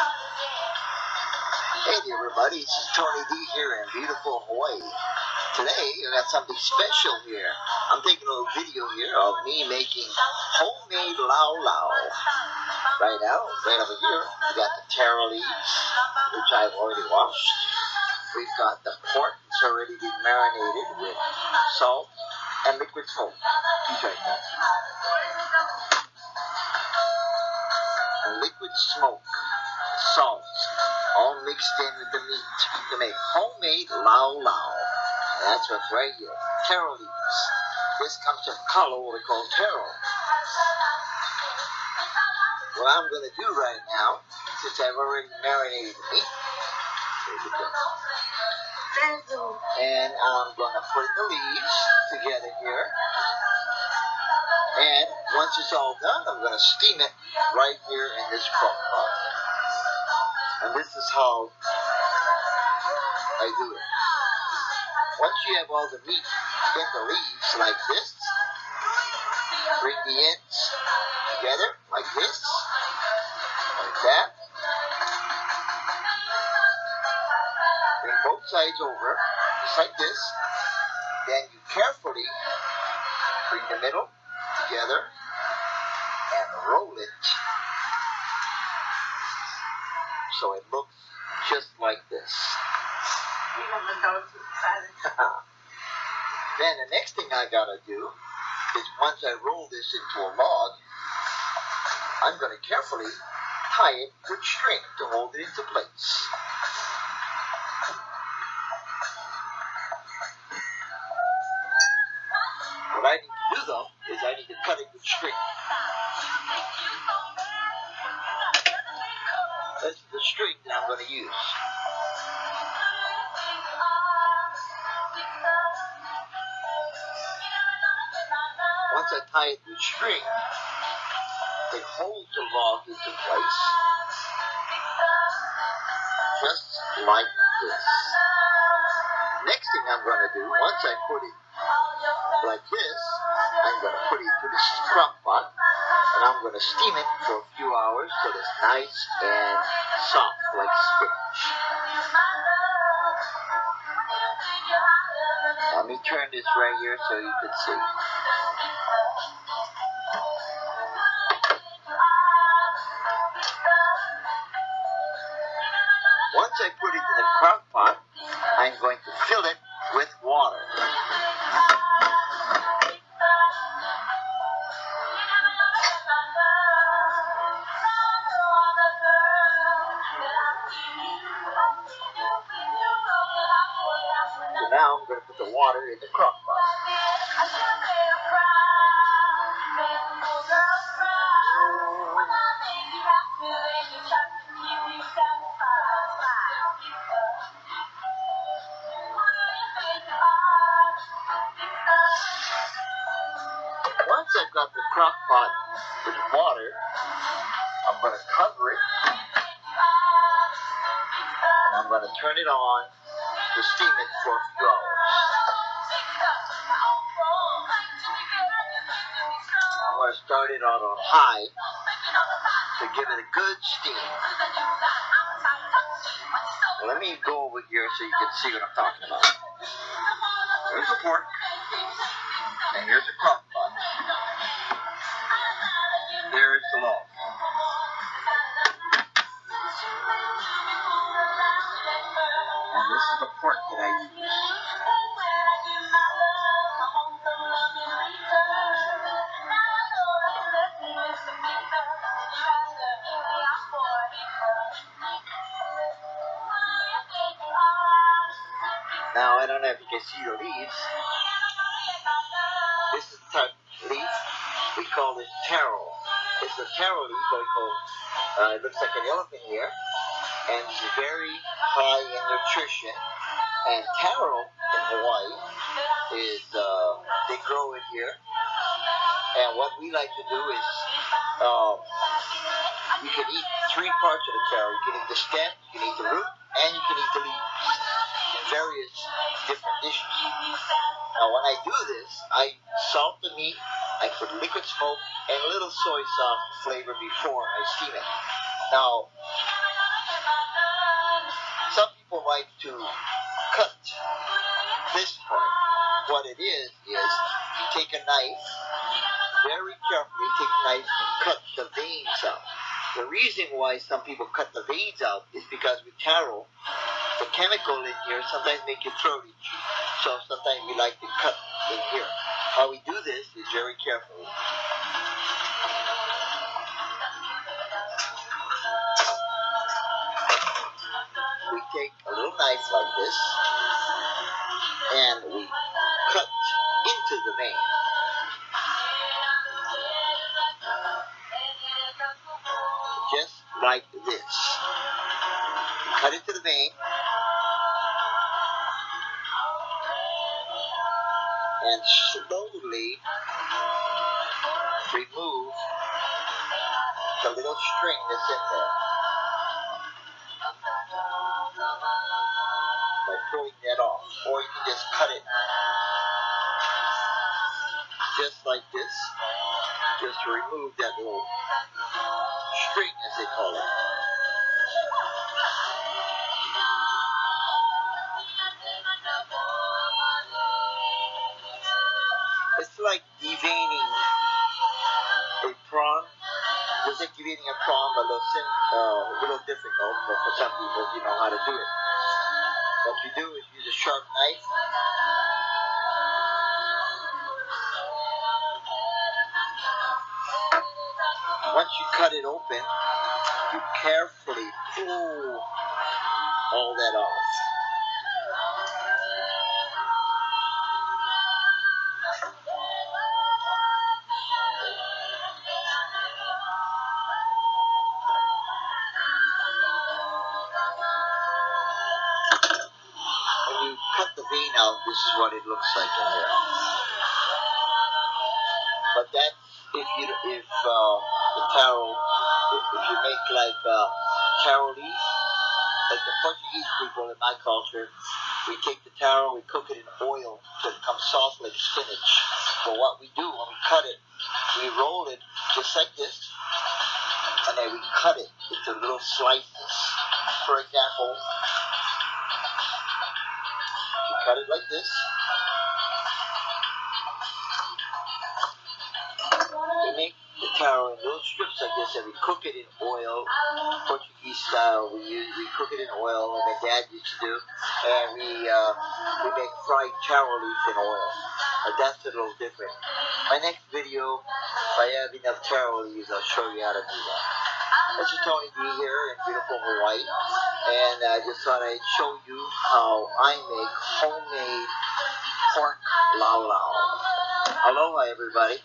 Hey everybody. This is Tony D here in beautiful Hawaii. Today, I got something special here. I'm taking a little video here of me making homemade lau lau. Right now, right over here, we got the taro leaves, which I've already washed. We've got the pork, it's already been marinated with salt and liquid right there. And liquid smoke, salt, all mixed in with the meat to make homemade lau lau. That's what's right here. Taro leaves. This comes from kalo, what we call taro. What I'm going to do right now, since I've already marinated the meat, and I'm going to put the leaves together here. And once it's all done, I'm going to steam it right here in this crock pot. And this is how I do it. Once you have all the meat in the leaves like this, bring the ends together like this, like that. Bring both sides over, just like this. Then you carefully bring the middle together and roll it so it looks just like this. then the next thing I gotta do is once I roll this into a log, I'm gonna carefully tie it with string to hold it into place. What I need to do though is I need to cut it with string. The string that I'm going to use. Once I tie it to with string, it holds the log into place. Just like this. Next thing I'm going to do, once I put it like this, I'm going to put it into the crock pot and I'm going to steam it for a few hours till it's nice and soft like spinach. Let me turn this right here so you can see. Once I put it in the crock now I'm going to put the water in the crock pot. Once I've got the crock pot with water, I'm going to cover it and I'm going to turn it on to steam it for a few hours. I'm going to start it on high to give it a good steam. Let me go over here so you can see what I'm talking about. There's the pork, and here's the crock pot. There's the log. And this is the pork that I use. Can see the leaves. This is the leaf. We call it taro. It's a taro leaf, we call, uh, it looks like an elephant here. And it's very high in nutrition. And taro in Hawaii is, uh, they grow it here. And what we like to do is, um, you can eat three parts of the taro. You can eat the stem, you can eat the root, and you can eat the leaves various different dishes. Now, when I do this, I salt the meat, I put liquid smoke and a little soy sauce flavor before I steam it. Now, Some people like to cut this part. What it is, is you take a knife, very carefully take a knife and cut the veins out. The reason why some people cut the veins out is because with taro, the chemical in here sometimes make your throat itchy. So sometimes we like to cut in here. How we do this is very carefully. We take a little knife like this and we cut into the vein. Just like this. Cut into the vein. And slowly remove the little string that's in there. By pulling that off. Or you can just cut it just like this. Just to remove that little string, as they call it. Prawn. Like deveining a prawn, a little, uh, a little difficult. But for some people, you know how to do it. What you do is use a sharp knife. Once you cut it open, you carefully pull all that off. This is what it looks like in there. But that, if you if uh, the taro if, if you make like uh, taro leaf, like the Portuguese people in my culture, we take the taro, we cook it in oil till it becomes soft like spinach. But what we do when we cut it, we roll it just like this, and then we cut it into little slices. For example, cut it like this. We make the taro in little strips like this, and we cook it in oil, Portuguese style. We use we cook it in oil, like my dad used to do, and we uh, we make fried taro leaf in oil. But that's a little different. My next video, if I have enough taro leaves, I'll show you how to do that. This is Tony D here in beautiful Hawaii, and I just thought I'd show you how I make homemade pork lau lau. Aloha, everybody.